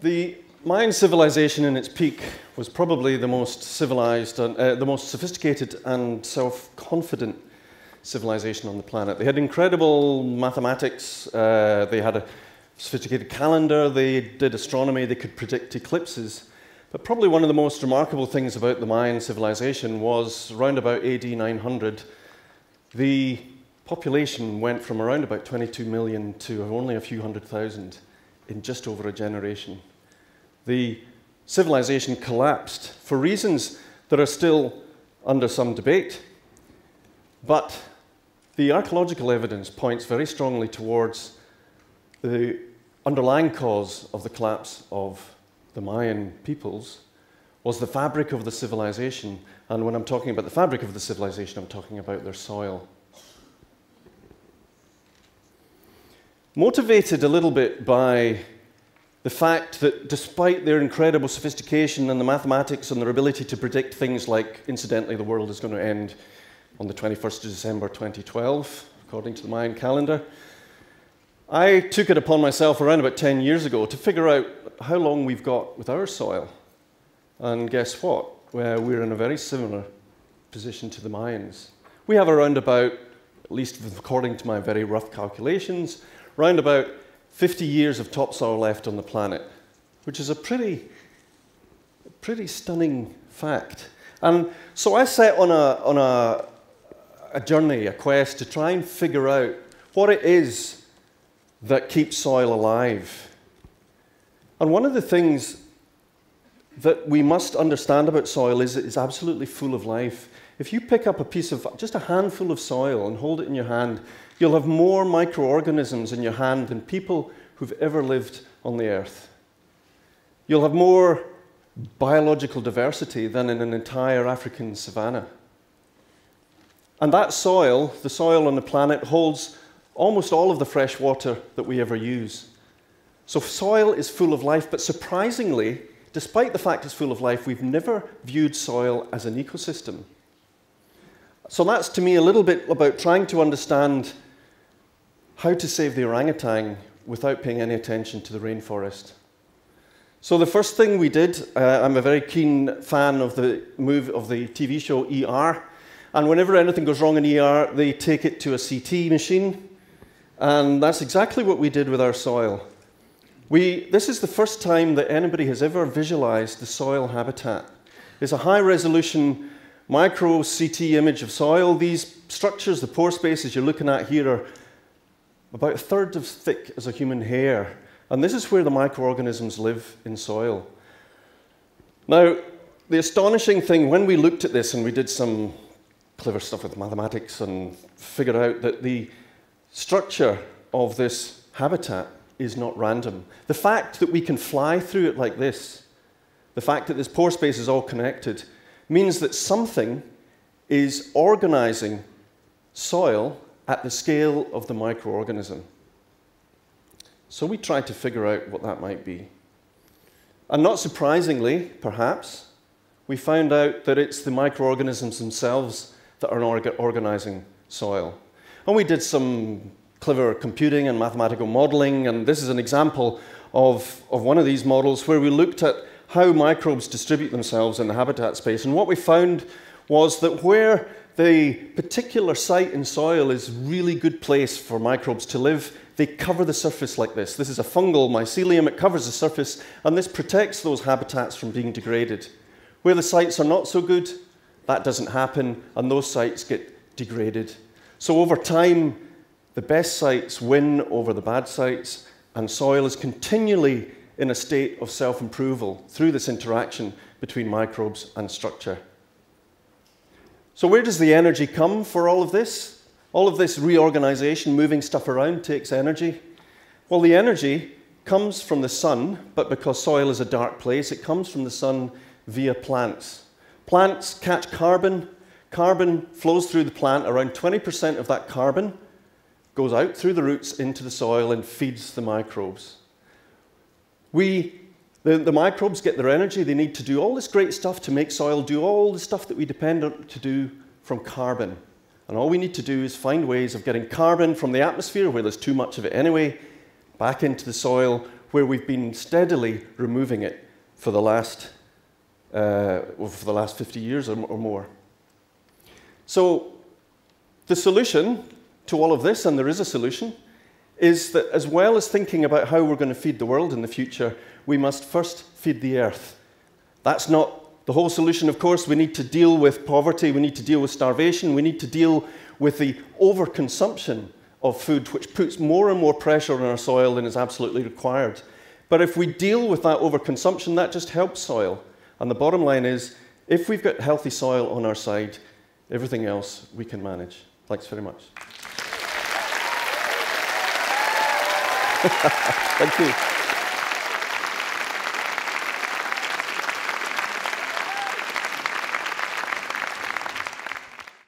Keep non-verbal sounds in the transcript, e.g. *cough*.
The Mayan civilization in its peak was probably the most civilized, and, uh, the most sophisticated and self-confident civilization on the planet. They had incredible mathematics, uh, they had a sophisticated calendar, they did astronomy, they could predict eclipses. But probably one of the most remarkable things about the Mayan civilization was around about AD 900, the population went from around about 22 million to only a few hundred thousand in just over a generation. The civilization collapsed for reasons that are still under some debate, but the archaeological evidence points very strongly towards the underlying cause of the collapse of the Mayan peoples was the fabric of the civilization. And when I'm talking about the fabric of the civilization, I'm talking about their soil. Motivated a little bit by the fact that despite their incredible sophistication and the mathematics and their ability to predict things like, incidentally, the world is going to end on the 21st of December 2012, according to the Mayan calendar, I took it upon myself around about 10 years ago to figure out how long we've got with our soil. And guess what? Well, we're in a very similar position to the Mayans. We have around about, at least according to my very rough calculations, around about 50 years of topsoil left on the planet, which is a pretty, pretty stunning fact. And so I set on a, on a, a journey, a quest to try and figure out what it is that keeps soil alive. And one of the things that we must understand about soil is it's absolutely full of life. If you pick up a piece of just a handful of soil and hold it in your hand, you'll have more microorganisms in your hand than people who've ever lived on the earth. You'll have more biological diversity than in an entire African savanna. And that soil, the soil on the planet, holds almost all of the fresh water that we ever use. So soil is full of life, but surprisingly, despite the fact it's full of life, we've never viewed soil as an ecosystem. So that's to me a little bit about trying to understand how to save the orangutan without paying any attention to the rainforest. So the first thing we did, uh, I'm a very keen fan of the move of the TV show ER, and whenever anything goes wrong in ER, they take it to a CT machine, and that's exactly what we did with our soil. We, this is the first time that anybody has ever visualized the soil habitat. It's a high resolution micro CT image of soil. These structures, the pore spaces you're looking at here, are about a third as thick as a human hair. And this is where the microorganisms live in soil. Now, the astonishing thing, when we looked at this and we did some clever stuff with mathematics and figured out that the structure of this habitat is not random. The fact that we can fly through it like this, the fact that this pore space is all connected, means that something is organizing soil at the scale of the microorganism. So we tried to figure out what that might be. And not surprisingly, perhaps, we found out that it's the microorganisms themselves that are organizing soil. And we did some clever computing and mathematical modeling, and this is an example of, of one of these models where we looked at how microbes distribute themselves in the habitat space. And what we found was that where the particular site in soil is really good place for microbes to live, they cover the surface like this. This is a fungal mycelium, it covers the surface, and this protects those habitats from being degraded. Where the sites are not so good, that doesn't happen, and those sites get degraded. So over time, the best sites win over the bad sites, and soil is continually in a state of self-improval through this interaction between microbes and structure. So where does the energy come for all of this? All of this reorganization, moving stuff around, takes energy. Well, the energy comes from the sun, but because soil is a dark place, it comes from the sun via plants. Plants catch carbon Carbon flows through the plant, around 20% of that carbon goes out through the roots into the soil and feeds the microbes. We, the, the, microbes get their energy, they need to do all this great stuff to make soil do all the stuff that we depend on to do from carbon. And all we need to do is find ways of getting carbon from the atmosphere, where there's too much of it anyway, back into the soil, where we've been steadily removing it for the last, uh, for the last 50 years or, or more. So, the solution to all of this, and there is a solution, is that as well as thinking about how we're going to feed the world in the future, we must first feed the earth. That's not the whole solution, of course. We need to deal with poverty, we need to deal with starvation, we need to deal with the overconsumption of food, which puts more and more pressure on our soil than is absolutely required. But if we deal with that overconsumption, that just helps soil. And the bottom line is if we've got healthy soil on our side, everything else we can manage. Thanks very much. *laughs* Thank you.